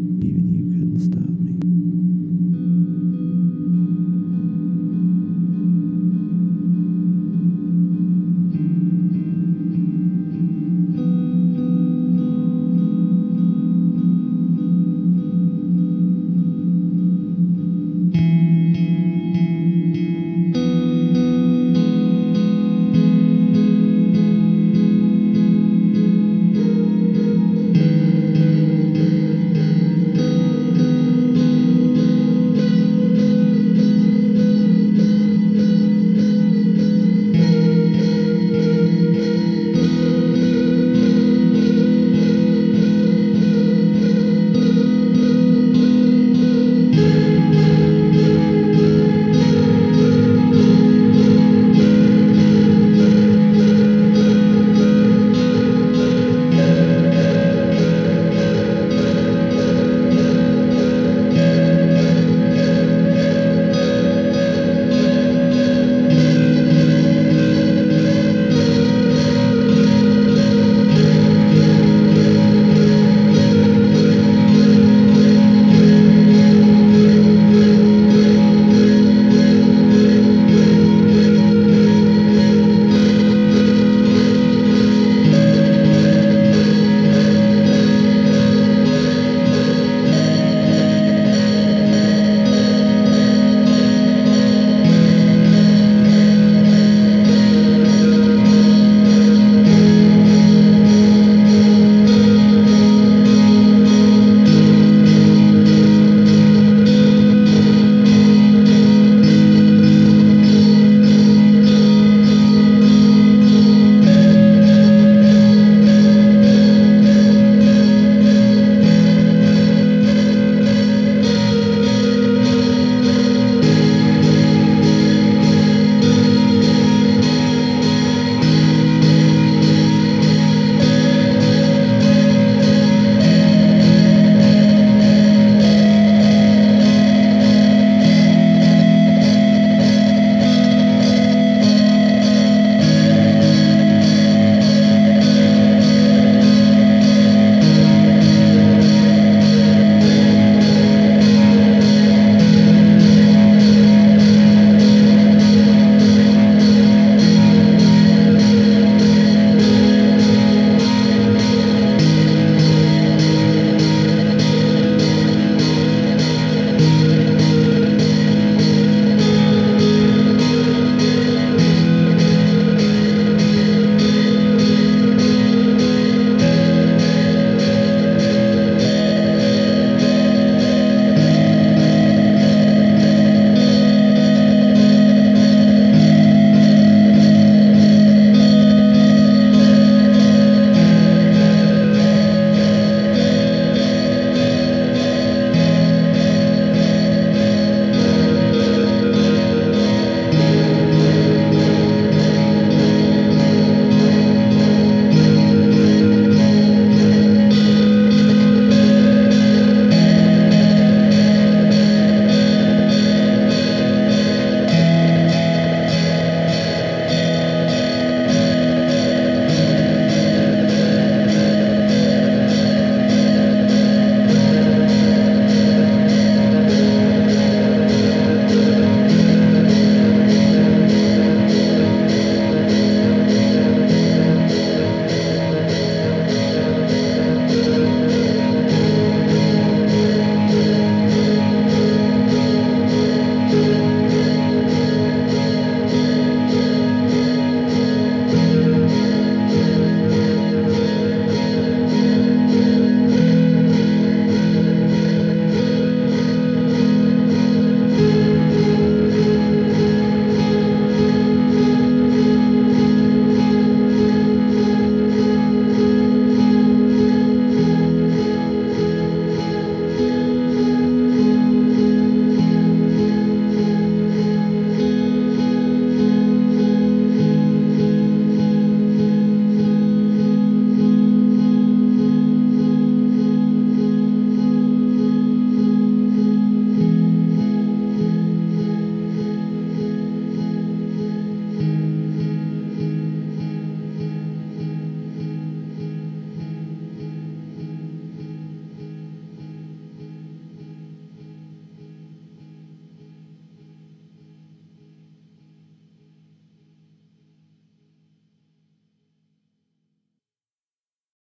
Even you couldn't stop me.